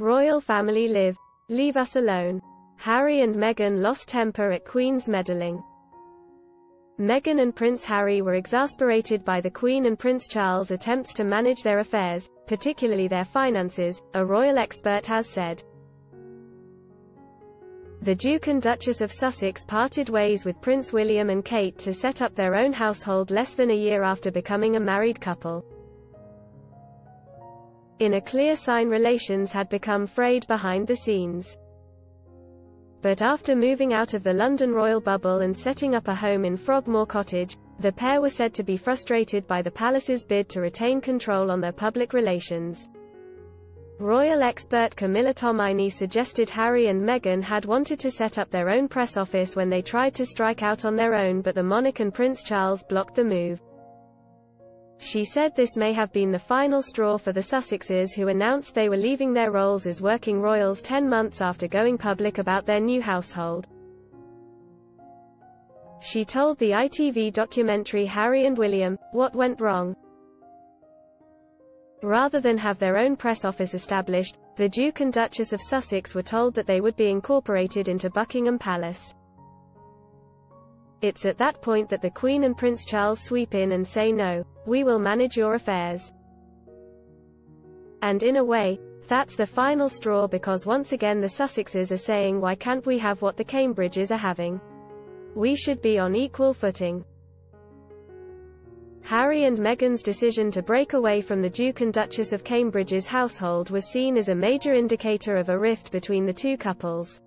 Royal family live. Leave us alone. Harry and Meghan lost temper at Queen's meddling. Meghan and Prince Harry were exasperated by the Queen and Prince Charles' attempts to manage their affairs, particularly their finances, a royal expert has said. The Duke and Duchess of Sussex parted ways with Prince William and Kate to set up their own household less than a year after becoming a married couple. In a clear sign relations had become frayed behind the scenes. But after moving out of the London royal bubble and setting up a home in Frogmore Cottage, the pair were said to be frustrated by the palace's bid to retain control on their public relations. Royal expert Camilla Tominey suggested Harry and Meghan had wanted to set up their own press office when they tried to strike out on their own but the monarch and Prince Charles blocked the move. She said this may have been the final straw for the Sussexes who announced they were leaving their roles as working royals 10 months after going public about their new household. She told the ITV documentary Harry and William, What Went Wrong? Rather than have their own press office established, the Duke and Duchess of Sussex were told that they would be incorporated into Buckingham Palace. It's at that point that the Queen and Prince Charles sweep in and say no, we will manage your affairs. And in a way, that's the final straw because once again the Sussexes are saying why can't we have what the Cambridges are having? We should be on equal footing. Harry and Meghan's decision to break away from the Duke and Duchess of Cambridge's household was seen as a major indicator of a rift between the two couples.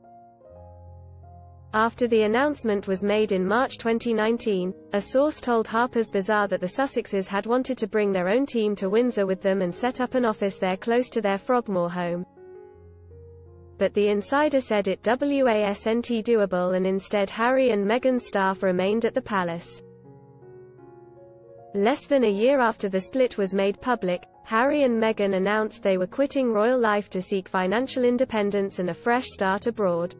After the announcement was made in March 2019, a source told Harper's Bazaar that the Sussexes had wanted to bring their own team to Windsor with them and set up an office there close to their Frogmore home. But the insider said it wasn't doable and instead Harry and Meghan's staff remained at the palace. Less than a year after the split was made public, Harry and Meghan announced they were quitting royal life to seek financial independence and a fresh start abroad.